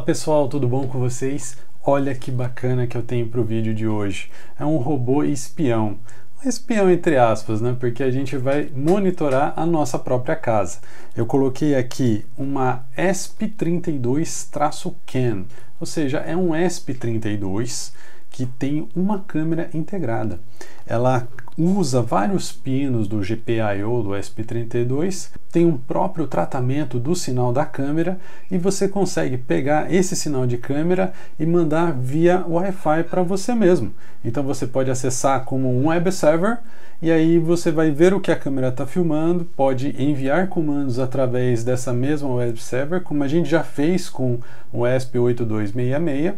Fala pessoal, tudo bom com vocês? Olha que bacana que eu tenho para o vídeo de hoje. É um robô espião. Um espião entre aspas, né? Porque a gente vai monitorar a nossa própria casa. Eu coloquei aqui uma ESP32-CAN, ou seja, é um ESP32 que tem uma câmera integrada. Ela usa vários pinos do GPIO do SP32, tem um próprio tratamento do sinal da câmera e você consegue pegar esse sinal de câmera e mandar via Wi-Fi para você mesmo. Então você pode acessar como um web server e aí você vai ver o que a câmera está filmando, pode enviar comandos através dessa mesma web server, como a gente já fez com o ESP8266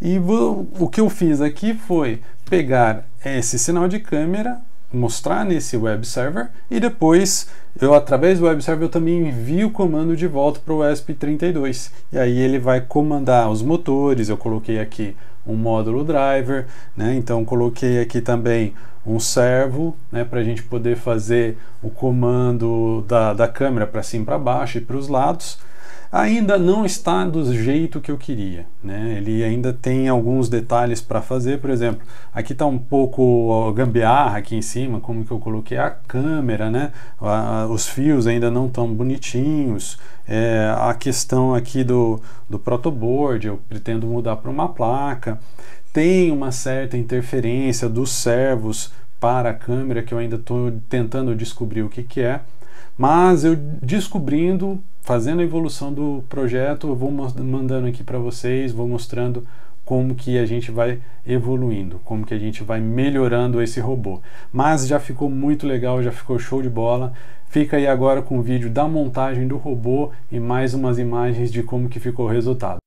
e o que eu fiz aqui foi pegar esse sinal de câmera, mostrar nesse web server e depois eu através do web server eu também envio o comando de volta para o ESP32 e aí ele vai comandar os motores. Eu coloquei aqui um módulo driver, né? Então coloquei aqui também um servo, né? Para a gente poder fazer o comando da, da câmera para cima, para baixo e para os lados ainda não está do jeito que eu queria. Né? Ele ainda tem alguns detalhes para fazer, por exemplo, aqui está um pouco gambiarra aqui em cima, como que eu coloquei a câmera, né? os fios ainda não estão bonitinhos, é, a questão aqui do, do protoboard, eu pretendo mudar para uma placa, tem uma certa interferência dos servos para a câmera que eu ainda estou tentando descobrir o que, que é, mas eu descobrindo fazendo a evolução do projeto, eu vou mandando aqui para vocês, vou mostrando como que a gente vai evoluindo, como que a gente vai melhorando esse robô. Mas já ficou muito legal, já ficou show de bola. Fica aí agora com o vídeo da montagem do robô e mais umas imagens de como que ficou o resultado.